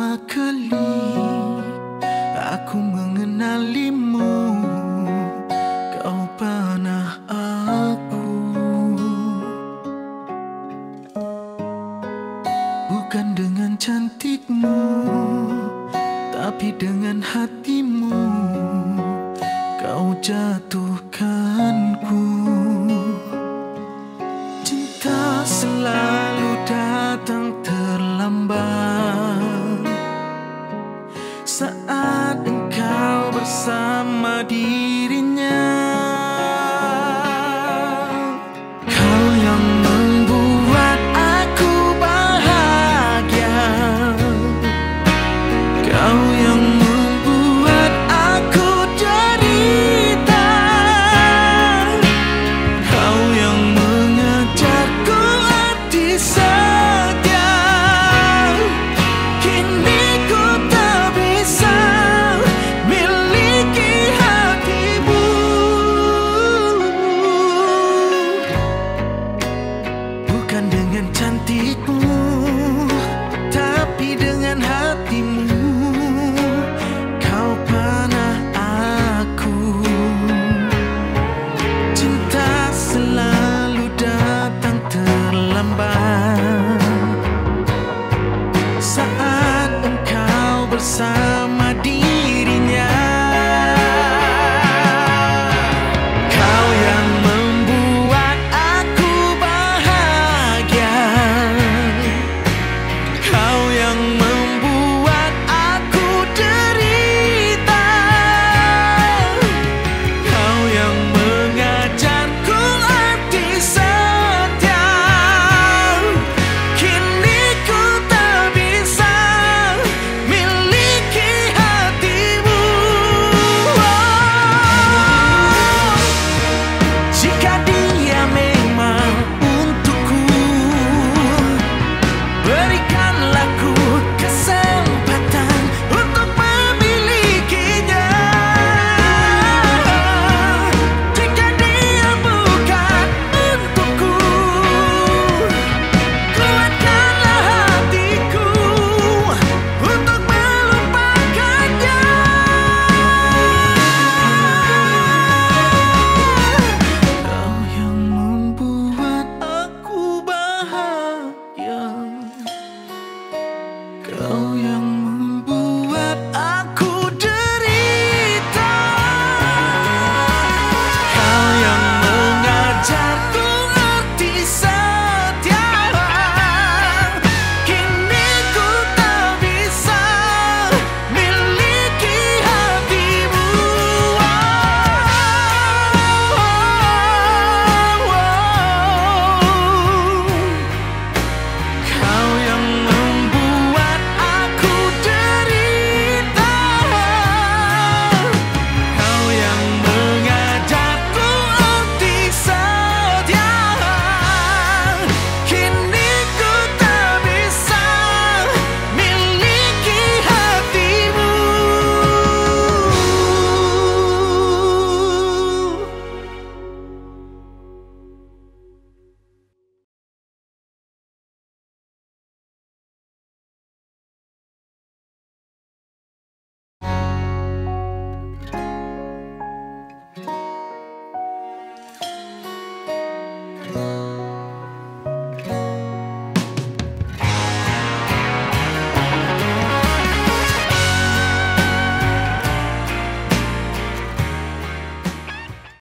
Pertama kali aku mengenalimu. Kau panah aku. Bukan dengan cantikmu Tapi dengan hatimu. Kau jatuhkanku. Cinta selalu diri cause I'm Oh, young